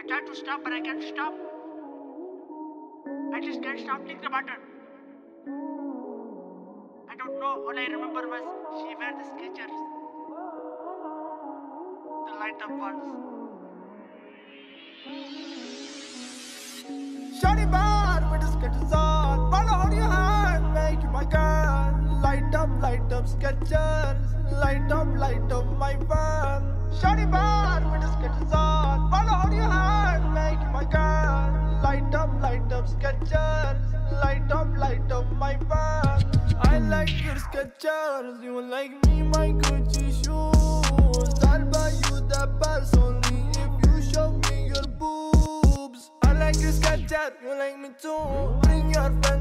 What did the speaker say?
I tried to stop, but I can't stop. I just can't stop thinking about her. I don't know. All I remember was she wear the Skechers, the light up ones. Shawty bad with the Skechers on. Wanna your hand, make you my girl. Light up, light up Skechers. Light up, light up my van. Shawty bad with the Skechers on. Light up, light up my van. I like your Skechers. You like me, my Gucci shoes. I'll buy you the purse only if you show me your boobs. I like your Skechers. You like me too. Bring your friends,